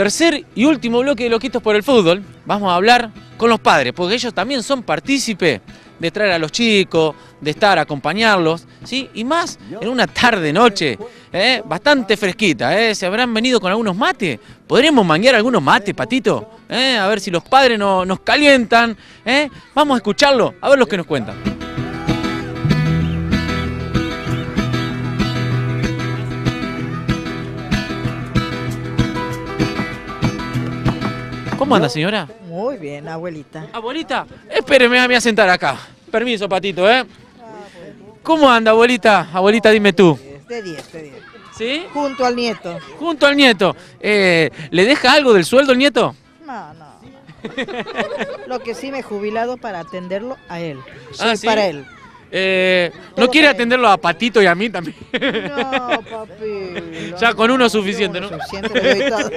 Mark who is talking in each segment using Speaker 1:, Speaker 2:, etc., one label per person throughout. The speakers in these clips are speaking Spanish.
Speaker 1: Tercer y último bloque de Loquitos por el Fútbol. Vamos a hablar con los padres, porque ellos también son partícipes de traer a los chicos, de estar, acompañarlos, ¿sí? Y más en una tarde, noche, ¿eh? bastante fresquita, ¿eh? ¿Se habrán venido con algunos mates? ¿Podremos manguear algunos mates, Patito? ¿Eh? A ver si los padres no- nos calientan, ¿eh? Vamos a escucharlo, a ver los que nos cuentan. ¿Cómo anda, señora?
Speaker 2: Muy bien, abuelita.
Speaker 1: Abuelita, espéreme, me voy a sentar acá. Permiso, Patito, ¿eh? ¿Cómo anda, abuelita? Abuelita, dime tú.
Speaker 2: De 10, de 10.
Speaker 1: ¿Sí?
Speaker 2: Junto al nieto.
Speaker 1: Junto al nieto. Eh, ¿Le deja algo del sueldo el nieto?
Speaker 2: No, no. no. Lo que sí me he jubilado para atenderlo a él.
Speaker 1: Ah, ¿sí?
Speaker 2: para él.
Speaker 1: Eh, ¿No quiere atenderlo a Patito y a mí también?
Speaker 2: No, papi.
Speaker 1: Ya con uno es suficiente, ¿no?
Speaker 2: Suficiente, todo.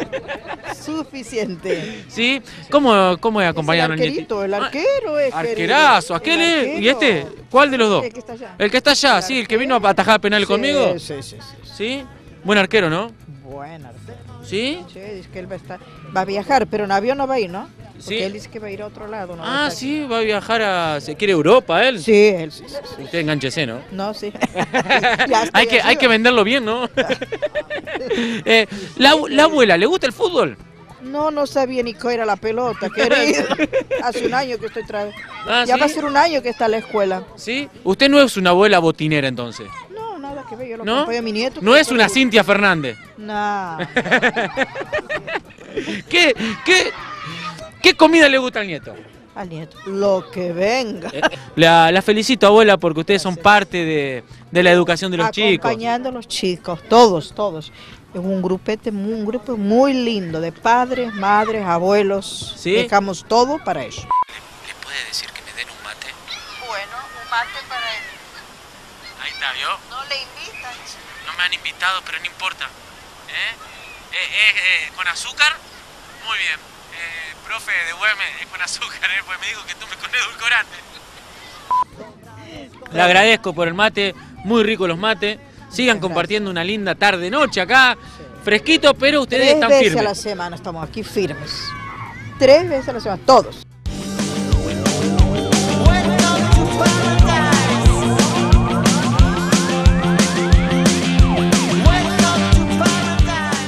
Speaker 2: Suficiente.
Speaker 1: ¿Sí? ¿Cómo, cómo es acompañarlo
Speaker 2: Es
Speaker 1: al
Speaker 2: el arquerito, el arquero es.
Speaker 1: Arquerazo, aquel
Speaker 2: El
Speaker 1: es. ¿Y este? ¿Cuál de los dos?
Speaker 2: El que está allá.
Speaker 1: El que está allá, sí, el que vino a atajar penal
Speaker 2: Sí,
Speaker 1: conmigo.
Speaker 2: Sí, sí, sí. sí.
Speaker 1: Buen arquero, ¿no?
Speaker 2: Buen arquero.
Speaker 1: ¿Sí?
Speaker 2: Sí, dice que él va a estar. Va a viajar, pero en avión no va a ir, ¿no? Porque
Speaker 1: Sí.
Speaker 2: él dice que va a ir a otro lado. No
Speaker 1: Ah, sí, va a viajar a... ¿Se quiere Europa él?
Speaker 2: Sí, él sí.
Speaker 1: Usted enganchese, ¿no?
Speaker 2: No, sí.
Speaker 1: Hay que, hay que venderlo bien, ¿no? Eh, la, la abuela, ¿le gusta el fútbol?
Speaker 2: No, no sabía ni qué era la pelota, querido. Hace un año que estoy tra...
Speaker 1: Ah,
Speaker 2: Ya
Speaker 1: ¿sí?
Speaker 2: va a ser un año que está en la escuela.
Speaker 1: ¿Sí? Usted no es una abuela botinera entonces.
Speaker 2: No, nada que ver, yo lo
Speaker 1: ¿No?
Speaker 2: acompaño a mi nieto.
Speaker 1: No es una Cintia Fernández.
Speaker 2: No.
Speaker 1: ¿Qué, qué, qué comida le gusta al nieto?
Speaker 2: Al nieto. Lo que venga.
Speaker 1: Eh, La, la felicito, abuela, porque ustedes son parte de, de la educación de los chicos.
Speaker 2: Acompañando a los chicos, todos, todos. Es un grupete, un grupo muy lindo de padres, madres, abuelos.
Speaker 1: ¿Sí?
Speaker 2: Dejamos todo para ellos.
Speaker 1: ¿Le puede decir que me den un mate?
Speaker 2: Bueno, un mate para él.
Speaker 1: Ahí está, ¿vio?
Speaker 2: No le invitan.
Speaker 1: No me han invitado, pero no importa. ¿Eh? Eh, ¿Con azúcar? Muy bien. Profe, devuélveme es con azúcar, ¿eh? Pues me dijo que tome con edulcorante. Le agradezco por el mate, muy rico los mates. Sigan compartiendo una linda tarde-noche acá. Fresquito, pero ustedes
Speaker 2: Tres
Speaker 1: están
Speaker 2: veces
Speaker 1: firmes.
Speaker 2: a la semana estamos aquí firmes. Tres veces a la semana, todos.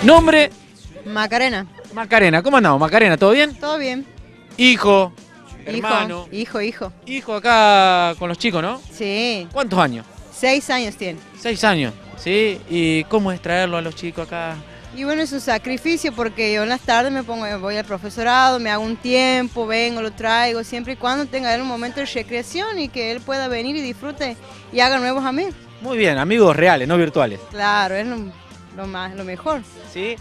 Speaker 1: Nombre,
Speaker 3: Macarena,
Speaker 1: Macarena. ¿Cómo andamos, Macarena? ¿Todo bien?
Speaker 3: todo bien.
Speaker 1: Hijo, hermano.
Speaker 3: Hijo, hijo, hijo.
Speaker 1: Acá con los chicos, ¿no?
Speaker 3: Sí,
Speaker 1: ¿Cuántos años?
Speaker 3: seis años tiene.
Speaker 1: Seis años, ¿sí? ¿Y cómo es traerlo a los chicos acá?
Speaker 3: Y bueno, es un sacrificio porque yo en las tardes me pongo, voy al profesorado, me hago un tiempo, vengo, lo traigo, siempre y cuando tenga él un momento de recreación y que él pueda venir y disfrute y haga nuevos amigos.
Speaker 1: Muy bien, amigos reales, no virtuales.
Speaker 3: Claro, es lo, lo más, lo mejor.
Speaker 1: ¿Sí?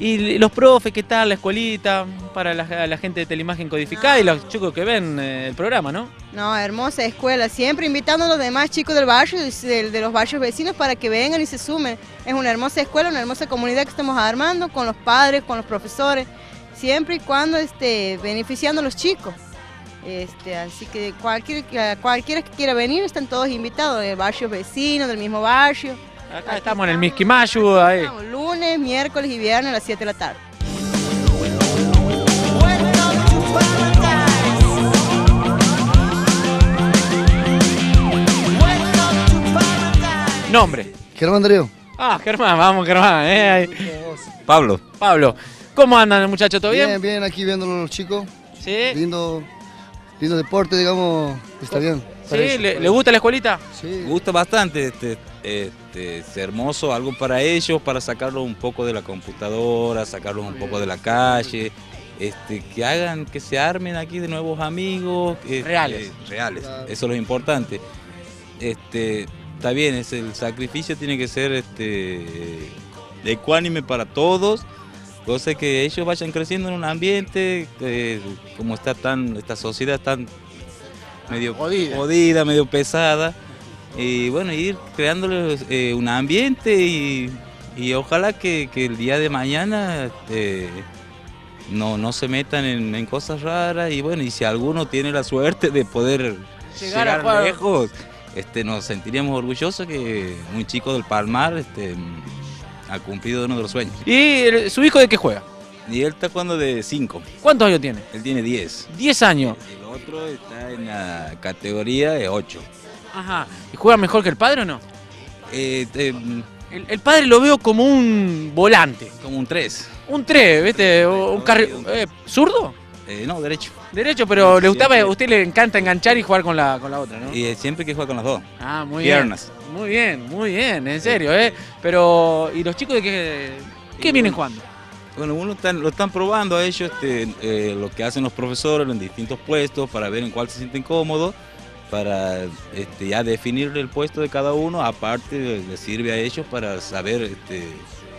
Speaker 1: Y los profes, ¿qué tal? La escuelita, para la, la gente de Teleimagen Codificada y los chicos que ven eh, el programa, ¿no?
Speaker 3: No, hermosa escuela, siempre invitando a los demás chicos del barrio, de, de los barrios vecinos para que vengan y se sumen. Es una hermosa escuela, una hermosa comunidad que estamos armando con los padres, con los profesores, siempre y cuando esté beneficiando a los chicos. Este, así que cualquier, cualquiera que quiera venir están todos invitados, del barrio vecino, del mismo barrio.
Speaker 1: Acá estamos en el Miskimayu, ahí.
Speaker 3: Estamos lunes, miércoles y viernes a las 7 de la tarde.
Speaker 1: Nombre.
Speaker 4: Germán Darío.
Speaker 1: Ah, Germán, vamos Germán. eh.
Speaker 5: Pablo.
Speaker 1: Pablo, ¿cómo andan muchachos? ¿Todo bien?
Speaker 4: Bien, bien, aquí viéndolo los chicos.
Speaker 1: ¿Sí?
Speaker 4: Lindo, lindo deporte, digamos. Está bien.
Speaker 1: ¿Sí? ¿Le, gusta la escuelita?
Speaker 4: Sí.
Speaker 5: Me gusta bastante, este, este, es hermoso, algo para ellos, para sacarlos un poco de la computadora, sacarlos un poco de la calle, este, que hagan, que se armen aquí de nuevos amigos. este,
Speaker 1: Reales.
Speaker 5: Reales, eso es lo importante. Este, está bien, es el sacrificio tiene que ser este, ecuánime para todos, cosa que ellos vayan creciendo en un ambiente, eh, como está tan, esta sociedad tan medio
Speaker 1: Jodida.
Speaker 5: jodida, medio pesada. Y bueno, ir creándoles eh, un ambiente y, y ojalá que, que el día de mañana este, no, no se metan en, en cosas raras. Y bueno, y si alguno tiene la suerte de poder
Speaker 1: Llegar a
Speaker 5: llegar, lejos, este, nos sentiríamos orgullosos que un chico del Palmar este, ha cumplido uno de los sueños.
Speaker 1: ¿Y su hijo de qué juega?
Speaker 5: Y él está jugando de 5.
Speaker 1: ¿Cuántos años tiene?
Speaker 5: Él tiene 10.
Speaker 1: 10 años.
Speaker 5: El otro está en la categoría de 8.
Speaker 1: Ajá. ¿Y juega mejor que el padre o no?
Speaker 5: Eh, eh,
Speaker 1: El, el padre lo veo como un volante.
Speaker 5: como un 3.
Speaker 1: Un 3, ¿viste? Un carri- eh, ¿Zurdo?
Speaker 5: Eh, no, derecho.
Speaker 1: Derecho, pero le gustaba, a usted le encanta enganchar y jugar con la, con la otra, ¿no?
Speaker 5: Y eh, siempre que juega con las dos.
Speaker 1: Ah, muy
Speaker 5: Piernas.
Speaker 1: bien. Muy bien, muy bien, en serio, ¿eh? Pero, ¿y los chicos de qué, qué
Speaker 5: Y
Speaker 1: vienen
Speaker 5: bueno,
Speaker 1: jugando?
Speaker 5: Bueno, uno están- lo están probando a ellos, este, eh, lo que hacen los profesores en distintos puestos para ver en cuál se sienten cómodos, para este, ya definir el puesto de cada uno, aparte les sirve a ellos para saber este,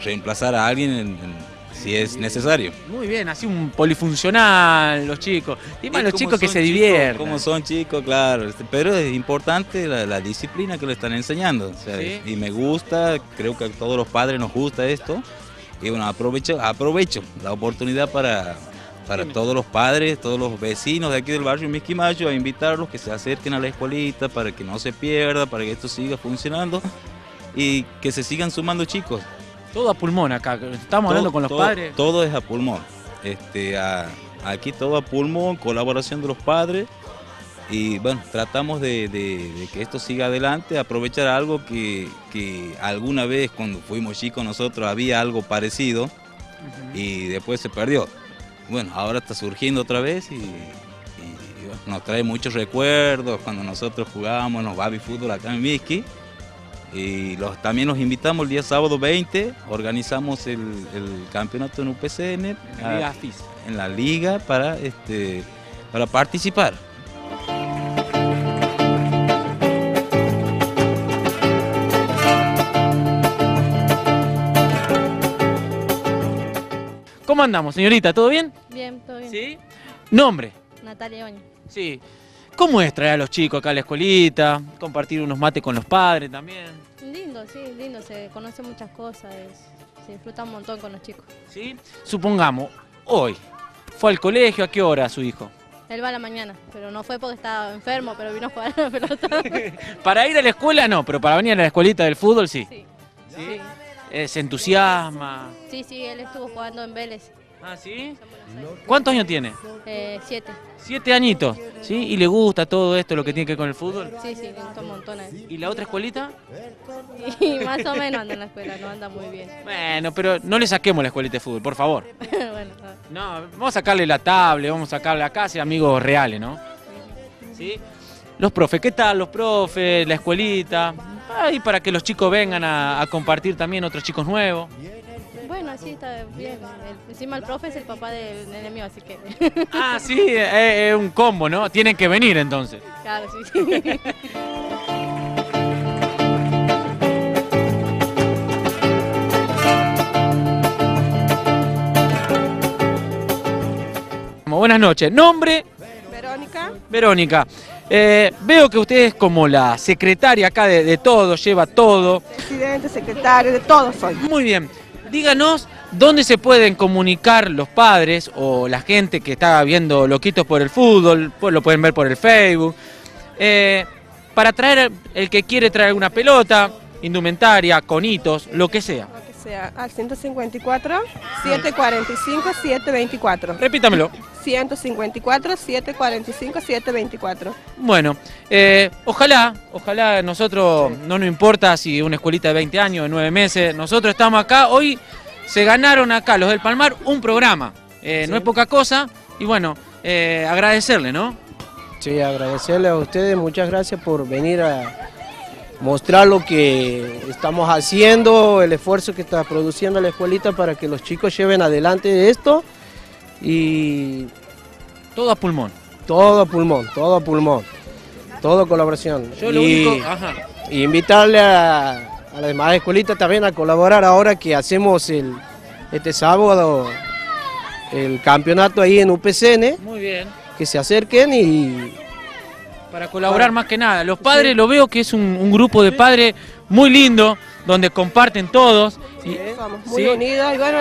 Speaker 5: reemplazar a alguien en- en- si es necesario.
Speaker 1: Muy bien, así un polifuncional, los chicos. Y más los chicos que se
Speaker 5: chicos,
Speaker 1: divierten.
Speaker 5: Como son chicos, claro. este, Pero es importante la, la disciplina que le están enseñando. o sea,
Speaker 1: Sí.
Speaker 5: Y me gusta, creo que a todos los padres nos gusta esto. Y bueno, aprovecho, aprovecho la oportunidad para, para todos los padres, todos los vecinos de aquí del barrio Misquimayo, a invitarlos que se acerquen a la escuelita para que no se pierda, para que esto siga funcionando y que se sigan sumando chicos.
Speaker 1: Todo a pulmón acá. Estamos hablando con los
Speaker 5: todo-
Speaker 1: padres.
Speaker 5: Todo es a pulmón. Este, a- aquí todo a pulmón, colaboración de los padres. Y bueno, tratamos de, de- de que esto siga adelante, aprovechar algo que, que alguna vez cuando fuimos chicos nosotros había algo parecido y después se perdió. Bueno, ahora está surgiendo otra vez y, nos trae muchos recuerdos cuando nosotros jugábamos en los baby fútbol acá en Miski. Y los, también los invitamos el día sábado 20, organizamos el, el campeonato en UPCN,
Speaker 1: En la Liga
Speaker 5: en la liga para, este, para participar.
Speaker 1: ¿Cómo andamos, señorita? ¿Todo bien?
Speaker 6: Bien, todo bien.
Speaker 1: Sí. Nombre.
Speaker 6: Natalia Oña.
Speaker 1: Sí. ¿Cómo es traer a los chicos acá a la escuelita? Compartir unos mates con los padres también.
Speaker 6: Lindo, sí, lindo, se conoce muchas cosas, se disfruta un montón con los chicos.
Speaker 1: ¿Sí? Supongamos, hoy, fue al colegio, ¿a qué hora su hijo?
Speaker 6: Él va a la mañana, pero no fue porque estaba enfermo, pero vino a jugar a la pelota.
Speaker 1: Para ir a la escuela no, pero para venir a la escuelita del fútbol sí.
Speaker 6: Sí,
Speaker 1: ¿Sí? Eh, se entusiasma.
Speaker 6: sí, sí, él estuvo jugando en Vélez.
Speaker 1: ¿Ah, sí? ¿Cuántos años tiene?
Speaker 6: Eh, siete.
Speaker 1: Siete añitos, ¿sí? ¿Y le gusta todo esto, lo que tiene que ver con el fútbol?
Speaker 6: Sí, sí, le gustó un montón a él.
Speaker 1: ¿Y la otra escuelita?
Speaker 6: Y más o menos anda en la escuela, no anda muy bien.
Speaker 1: Bueno, pero no le saquemos la escuelita de fútbol, por favor.
Speaker 6: bueno, no.
Speaker 1: No, vamos a sacarle la tablet, vamos a sacarle acá, ser amigos reales, ¿no? ¿Sí? Los profes, ¿qué tal los profes, la escuelita? Ahí para que los chicos vengan a, a compartir también otros chicos nuevos.
Speaker 6: Bueno, sí, está bien. El- encima el profe es el papá del nene mío, así que...
Speaker 1: Ah, sí, es es un combo, ¿no? Tienen que venir entonces.
Speaker 6: claro, sí, sí.
Speaker 1: Buenas noches. Nombre,
Speaker 2: Verónica.
Speaker 1: Verónica. Eh, veo que usted es como la secretaria acá de, de todo, lleva todo.
Speaker 2: Presidente, secretario, de todo soy.
Speaker 1: Muy bien. Díganos dónde se pueden comunicar los padres o la gente que está viendo Loquitos por el fútbol, pues lo pueden ver por el Facebook, eh, para traer el que quiere traer una pelota, indumentaria, conitos, lo que sea.
Speaker 7: Lo que sea, al 154 745 724.
Speaker 1: Repítamelo.
Speaker 7: 154 745 724.
Speaker 1: Bueno, eh, ojalá, ojalá nosotros, no nos importa si una escuelita de 20 años, de 9 meses, nosotros estamos acá, hoy se ganaron acá los del Palmar un programa, Eh, no es poca cosa, y bueno, eh, agradecerle, ¿no?
Speaker 8: Sí, agradecerle a ustedes, muchas gracias por venir a mostrar lo que estamos haciendo, el esfuerzo que está produciendo la escuelita para que los chicos lleven adelante esto y
Speaker 1: Todo a pulmón.
Speaker 8: todo a pulmón, todo a pulmón, todo colaboración.
Speaker 1: Yo lo
Speaker 8: y,
Speaker 1: único, ajá,
Speaker 8: y invitarle a, a las demás escuelitas también a colaborar ahora que hacemos el, este sábado el campeonato ahí en UPCN,
Speaker 1: muy bien.
Speaker 8: que se acerquen y
Speaker 1: Para colaborar más que nada. Los padres, lo veo que es un, un grupo de padres muy lindo, donde comparten todos. y-
Speaker 7: Somos muy
Speaker 1: ¿sí?
Speaker 7: unidos y bueno,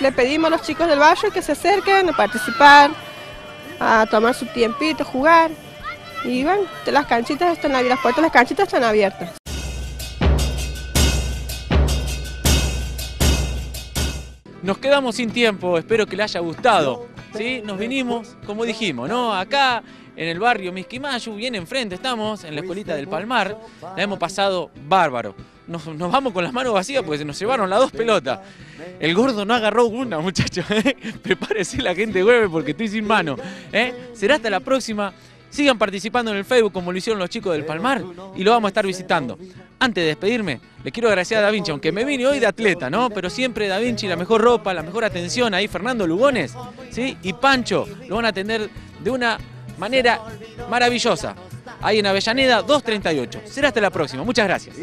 Speaker 7: le pedimos a los chicos del barrio que se acerquen a participar, a tomar su tiempito, jugar. Y bueno, las canchitas están abiertas, las puertas de las canchitas están abiertas.
Speaker 1: Nos quedamos sin tiempo, espero que les haya gustado. ¿sí? Nos vinimos, como dijimos, ¿no? Acá en el barrio Misquimayu, bien enfrente estamos, en la escuelita del Palmar, la hemos pasado bárbaro. Nos, nos vamos con las manos vacías porque se nos llevaron las dos pelotas. El gordo no agarró una, muchachos. ¿eh? Prepárese la gente hueve porque estoy sin mano. ¿eh? Será hasta la próxima. Sigan participando en el Facebook como lo hicieron los chicos del Palmar y lo vamos a estar visitando. Antes de despedirme, le quiero agradecer a Da Vinci, aunque me vine hoy de atleta, ¿no? Pero siempre Da Vinci, la mejor ropa, la mejor atención, ahí Fernando Lugones, ¿sí? Y Pancho lo van a atender de una manera maravillosa. Ahí en Avellaneda 238. Será hasta la próxima. Muchas gracias.